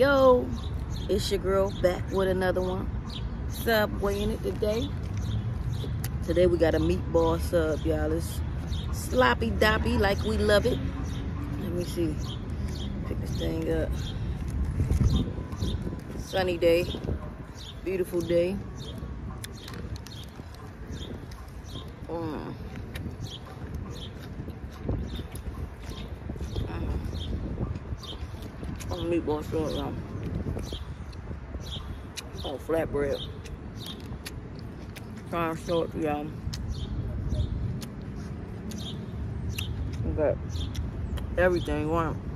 yo, it's your girl back with another one. Subwaying it today. Today we got a meatball sub, y'all. It's sloppy doppy like we love it. Let me see. Pick this thing up. Sunny day. Beautiful day. Mm. Mm. meatball short y'all. Oh, flatbread. Trying to show it to y'all. Got everything on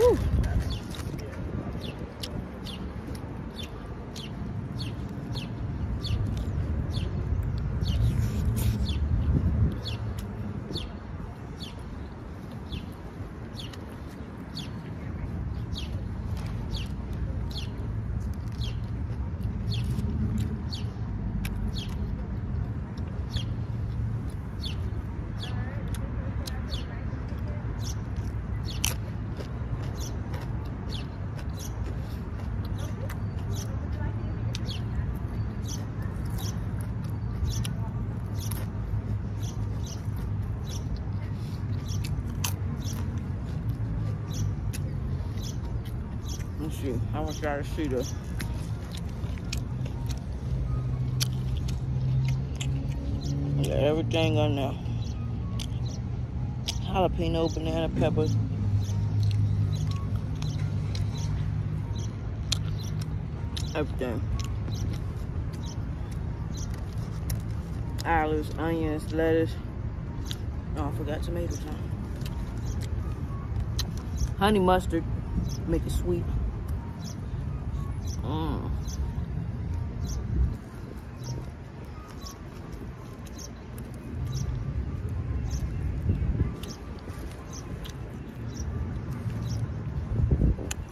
Ooh. Let's. I want y'all to the Got everything on there. Jalapeno, banana peppers. Everything. Olives, onions, lettuce. Oh, I forgot tomatoes, huh? Honey mustard, make it sweet. Mmm.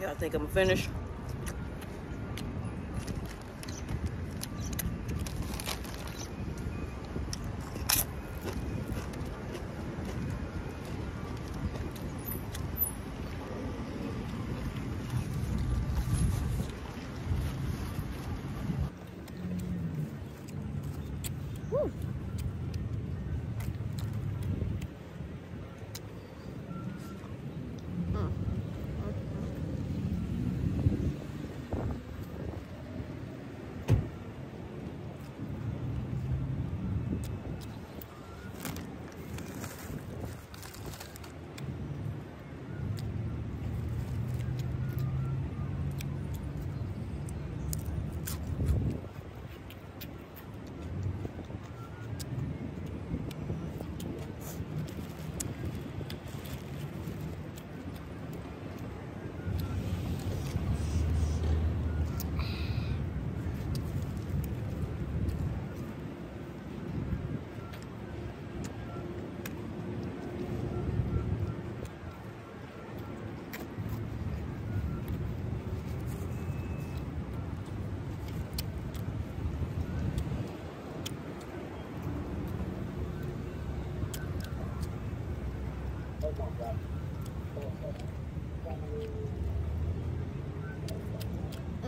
Y'all think I'm finished? That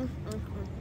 need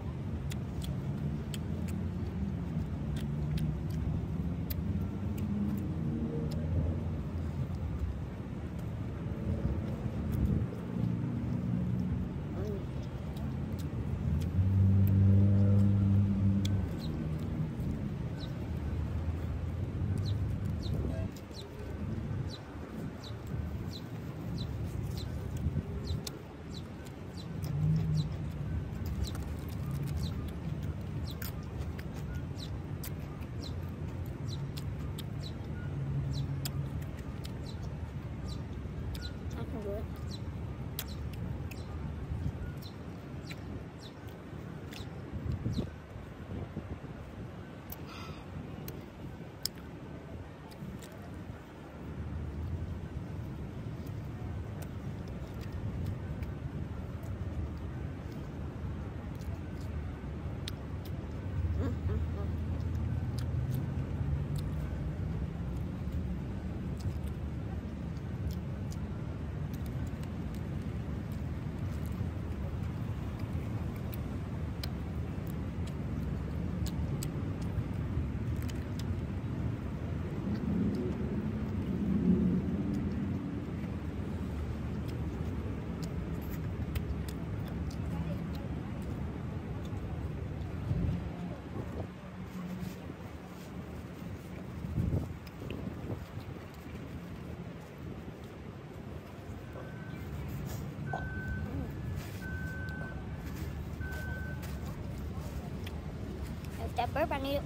pepper paneer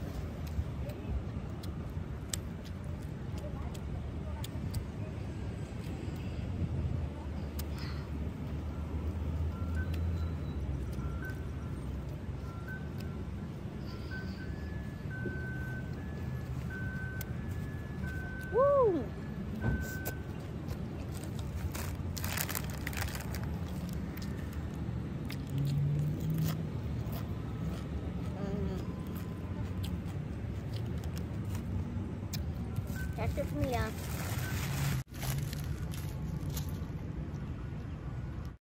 For me, y'all.